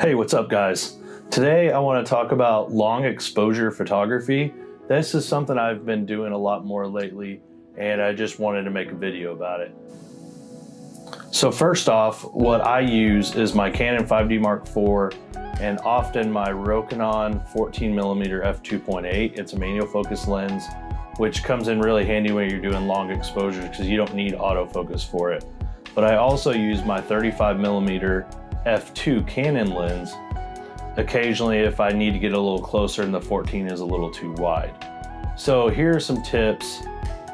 Hey, what's up, guys? Today I want to talk about long exposure photography. This is something I've been doing a lot more lately, and I just wanted to make a video about it. So, first off, what I use is my Canon 5D Mark IV and often my Rokinon 14mm f2.8. It's a manual focus lens, which comes in really handy when you're doing long exposures because you don't need autofocus for it. But I also use my 35mm f2 Canon lens occasionally if I need to get a little closer and the 14 is a little too wide. So here are some tips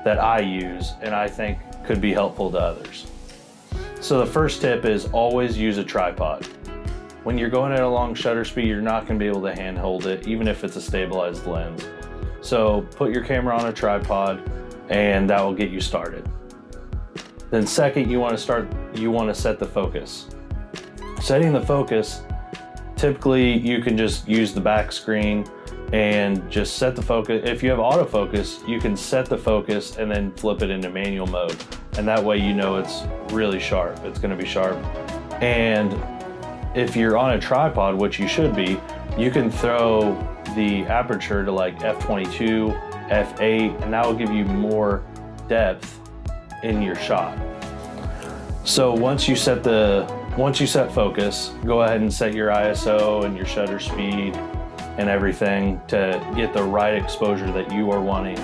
that I use and I think could be helpful to others. So the first tip is always use a tripod. When you're going at a long shutter speed, you're not gonna be able to handhold it, even if it's a stabilized lens. So put your camera on a tripod and that will get you started. Then second, you wanna start, you wanna set the focus. Setting the focus, typically you can just use the back screen and just set the focus. If you have autofocus, you can set the focus and then flip it into manual mode. And that way you know it's really sharp. It's gonna be sharp. And if you're on a tripod, which you should be, you can throw the aperture to like f22, f8, and that will give you more depth in your shot. So once you set the once you set focus, go ahead and set your ISO and your shutter speed and everything to get the right exposure that you are wanting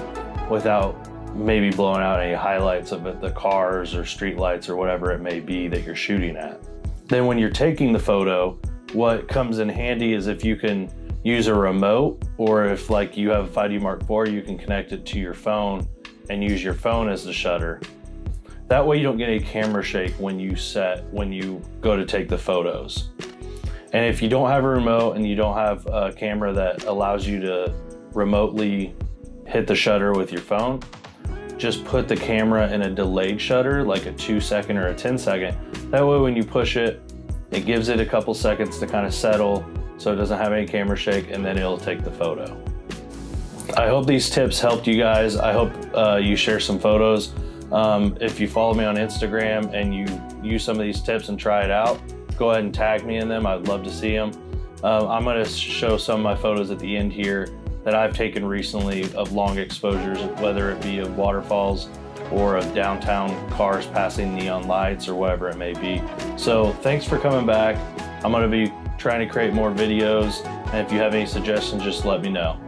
without maybe blowing out any highlights of the cars or street lights or whatever it may be that you're shooting at. Then when you're taking the photo, what comes in handy is if you can use a remote or if like you have a 5D Mark IV, you can connect it to your phone and use your phone as the shutter that way you don't get any camera shake when you set, when you go to take the photos. And if you don't have a remote and you don't have a camera that allows you to remotely hit the shutter with your phone, just put the camera in a delayed shutter, like a two second or a 10 second. That way when you push it, it gives it a couple seconds to kind of settle so it doesn't have any camera shake and then it'll take the photo. I hope these tips helped you guys. I hope uh, you share some photos. Um, if you follow me on Instagram and you use some of these tips and try it out, go ahead and tag me in them. I'd love to see them. Um, I'm going to show some of my photos at the end here that I've taken recently of long exposures, whether it be of waterfalls or of downtown cars passing neon lights or whatever it may be. So thanks for coming back. I'm going to be trying to create more videos. And if you have any suggestions, just let me know.